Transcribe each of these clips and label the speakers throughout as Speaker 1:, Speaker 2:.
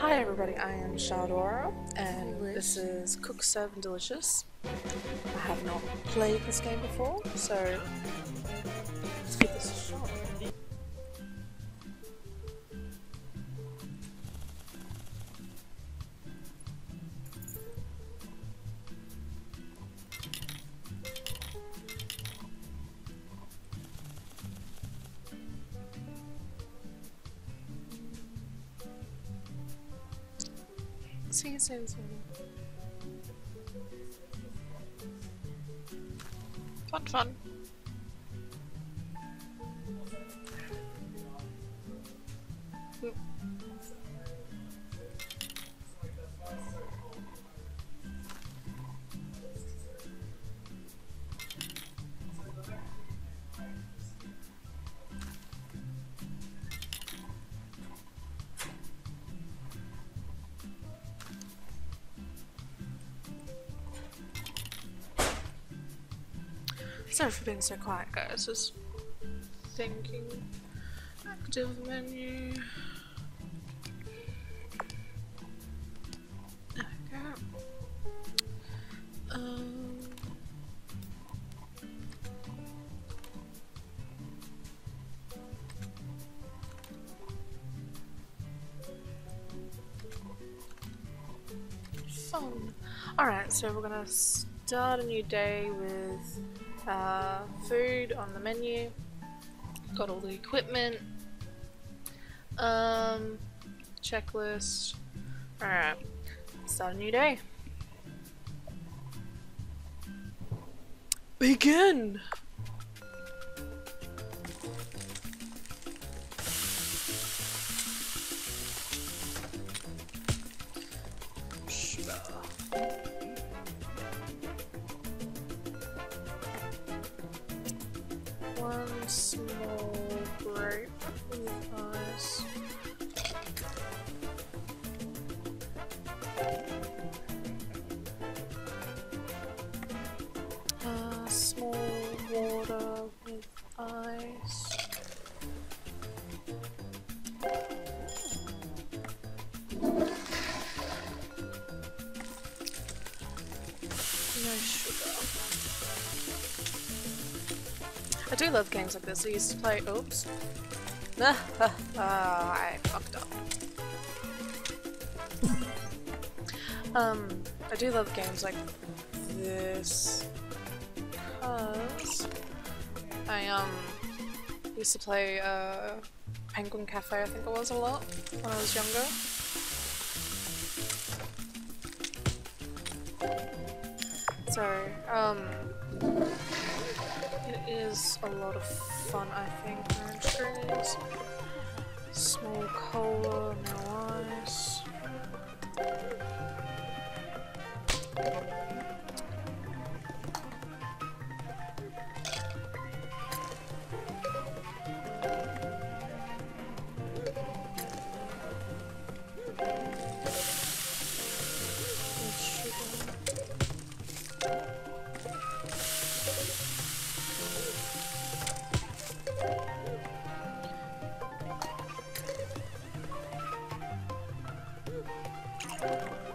Speaker 1: Hi everybody, I am ShardAura, and this is Cook, Serve and Delicious. I have not played this game before, so See you soon. Fun, fun. Sorry for being so quiet, guys. Just thinking. Active menu. There we go. Um. Fun. Alright, so we're gonna start a new day with uh, food on the menu. Got all the equipment. Um, checklist. Alright, start a new day. Begin! Do love games like this. I used to play. Oops. Ah, I fucked up. Um, I do love games like this because I um used to play uh, Penguin Cafe. I think it was a lot when I was younger. Is a lot of fun, I think. Orange trees, small cola, no ice. Cheese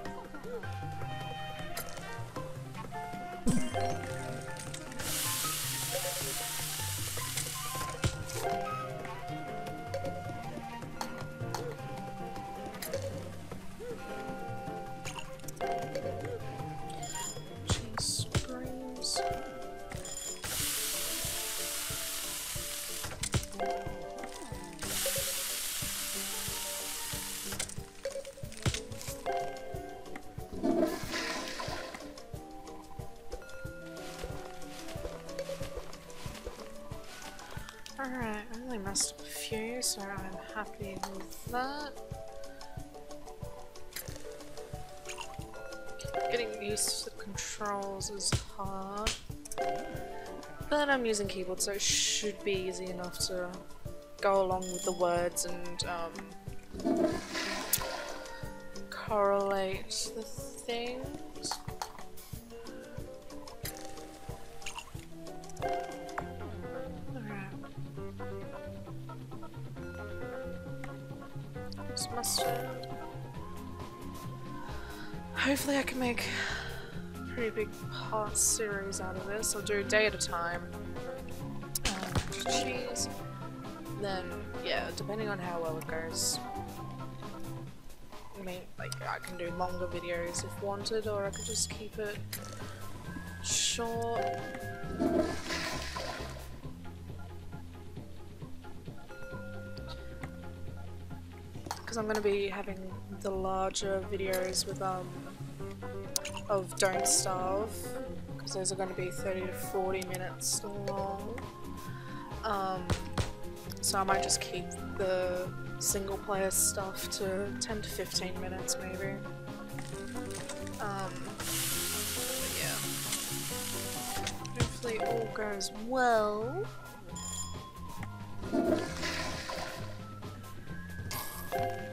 Speaker 1: Alright, I only messed up a few, so I'm happy with that. Getting used to the controls is hard. But I'm using keyboard, so it should be easy enough to go along with the words and um, correlate the things. Hopefully I can make a pretty big part series out of this. I'll do a day at a time. Um, cheese. Then, yeah, depending on how well it goes. I mean, like, I can do longer videos if wanted, or I could just keep it short. Because I'm going to be having the larger videos with, um, of Don't Starve, because those are going to be 30 to 40 minutes long. Um, so I might just keep the single player stuff to 10 to 15 minutes maybe. Um, yeah. Hopefully all goes well. Mustard,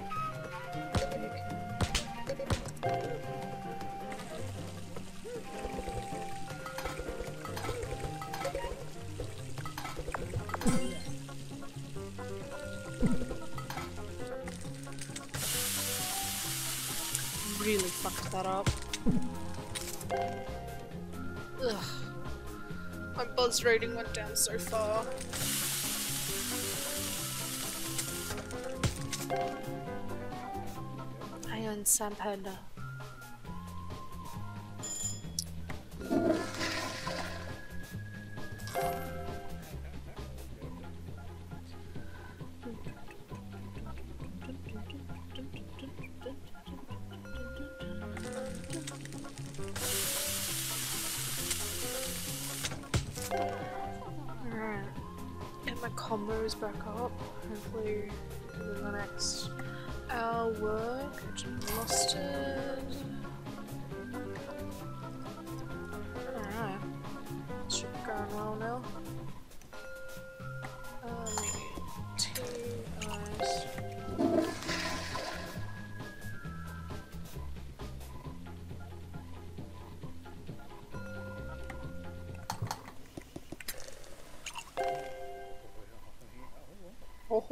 Speaker 1: Really fucked that up. Ugh. My buzz rating went down so far. Ayun, Sam Panda. Combos back up. Hopefully in the next hour work. Mustard.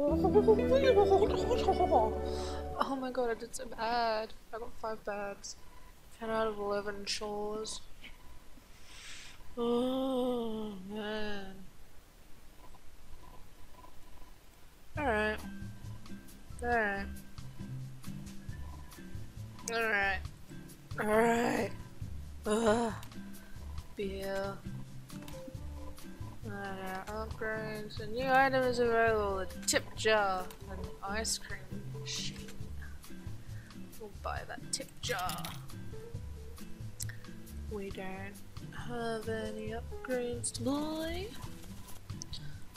Speaker 1: Oh my god, I did so bad. I got five bads. 10 out of 11 chores. Oh man. Alright. Alright. Alright. Alright. Ugh. Beer. Uh, upgrades. A new item is available. A tip jar. An ice cream machine. We'll buy that tip jar. We don't have any upgrades to buy.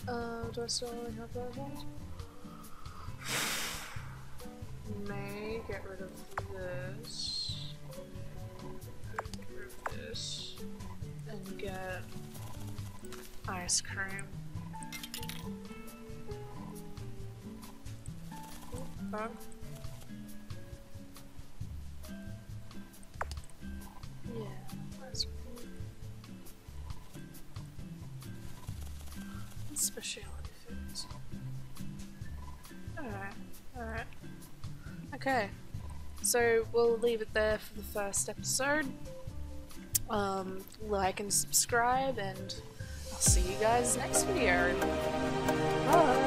Speaker 1: Uh, do I still only have ones? May get rid of this. Get rid of this. And get ice cream. Bug. Yeah, ice cream. And specialty foods. Alright, alright. Okay, so we'll leave it there for the first episode. Um, like and subscribe, and I'll see you guys next video. Bye!